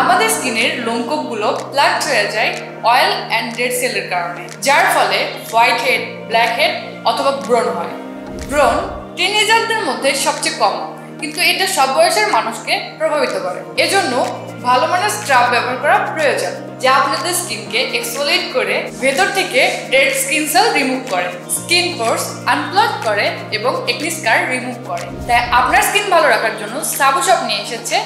আমাদের স্কিনের লোমকূপগুলো প্লাগ হয়ে যায় অয়েল অ্যান্ড ডেড সেলের কারণে, যার ফলে হোয়াইট হেড ব্ল্যাক হেড অথবা ব্রণ হয়। ব্রণ টিনেজারদের মধ্যে সবচেয়ে কম, কিন্তু এটা সব বয়সের মানুষকে প্রভাবিত করে। এজন্য ভালো মানের স্ক্রাব ব্যবহার করা প্রয়োজন, যা আপনাদের স্কিনকে এক্সফোলিয়েট করে ভেতর থেকে ডেড স্কিন সেল রিমুভ করে স্কিন পোর্স আনপ্লাগ করে এবং একনি স্কার রিমুভ করে। তাই আপনার স্কিন ভালো রাখার জন্য সাবু শপ নিয়ে এসেছে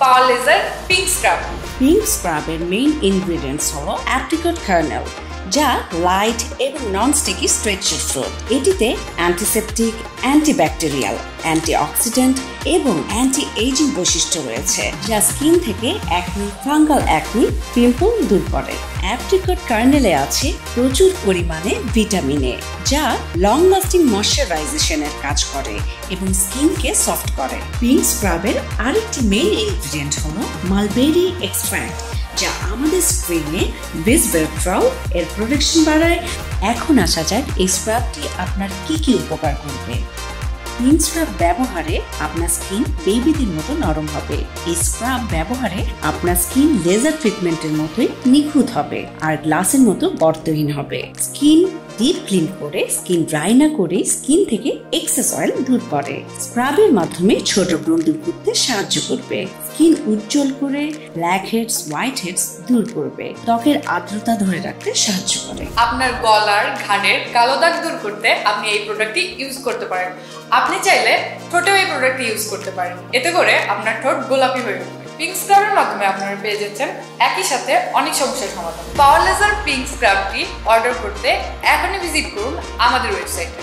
power laser pink scrub pink স্ক্রাবের main ingredients হলো অ্যাপ্রিকট কার্নেল যা লাইট এবং নন স্টিকি স্ট্রেচের ফ্রুট এটিতে অ্যান্টিসেপটিক অ্যান্টিব্যাকটেরিয়াল অ্যান্টিঅক্সিডেন্ট এবং অ্যান্টি এজিং বৈশিষ্ট্য রয়েছে, যা স্কিন থেকে অ্যাকনি ফাঙ্গাল অ্যাকনি পিম্পল দূর করে। অ্যাপ্রিকট কার্নেলে আছে প্রচুর পরিমাণে ভিটামিন এ, যা লং লাস্টিং ময়শ্চারাইজেশনের কাজ করে এবং স্কিনকে সফট করে। পিঙ্ক স্ক্রাবের আরেকটি মেইন ইনগ্রিডিয়েন্ট হলো মালবেরি এক্সট্র্যাক্ট যা আমাদের স্ক্রিনে বিসবেট্রল এর প্রোডাকশন বাড়ায়। এখন আসা যাক এই স্ক্রাবটি আপনার কি কি উপকার করবে। পিঙ্ক স্ক্রাব ব্যবহারে আপনার স্কিন বেবিদের মতো নরম হবে। এই স্ক্রাব ব্যবহারে আপনার স্কিন লেজার ট্রিটমেন্টের মতোই নিখুঁত হবে আর গ্লাসের মতো গর্তহীন হবে। স্কিন ডিপ ক্লিন করে স্কিন ড্রাই না করে স্কিন থেকে এক্সেস অয়েল দূর করে। স্ক্রাবের মাধ্যমে ছোট ব্রণ দূর করতে সাহায্য করবে। স্কিন উজ্জ্বল করে ব্ল্যাক হেডস হোয়াইট হেডস দূর করবে। ত্বকের আর্দ্রতা ধরে রাখতে সাহায্য করে। আপনার গলার ঘাড়ের কালো দাগ দূর করতে আপনি এই প্রোডাক্টটি ইউজ করতে পারেন। আপনি চাইলে ঠোঁটেও এই প্রোডাক্টটি ইউজ করতে পারেন। এতে করে আপনার ঠোঁট গোলাপি হয়ে উঠবে। পিঙ্ক স্ক্রাবের মাধ্যমে আপনারা পেয়ে যাচ্ছেন একই সাথে অনেক সমস্যার সমাধান। পাওয়ার লেজার পিঙ্ক স্ক্রাবটি অর্ডার করতে এখনই ভিজিট করুন আমাদের ওয়েবসাইটে